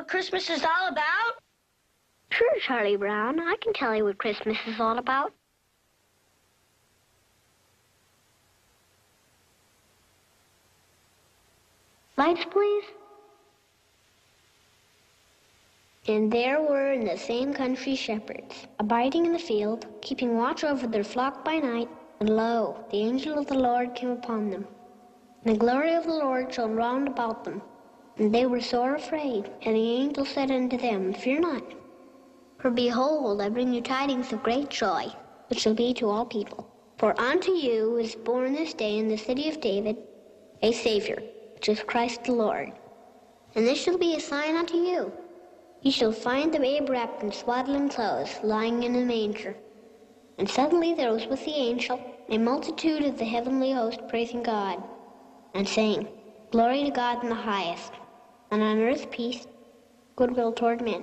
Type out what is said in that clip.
what Christmas is all about? Sure, Charlie Brown. I can tell you what Christmas is all about. Lights, please. And there were in the same country shepherds, abiding in the field, keeping watch over their flock by night. And lo, the angel of the Lord came upon them. And the glory of the Lord shone round about them. And they were sore afraid. And the angel said unto them, Fear not. For behold, I bring you tidings of great joy, which shall be to all people. For unto you is born this day in the city of David a Savior, which is Christ the Lord. And this shall be a sign unto you. You shall find the babe wrapped in swaddling clothes, lying in a manger. And suddenly there was with the angel a multitude of the heavenly host praising God, and saying, Glory to God in the highest, and on earth peace, goodwill toward men.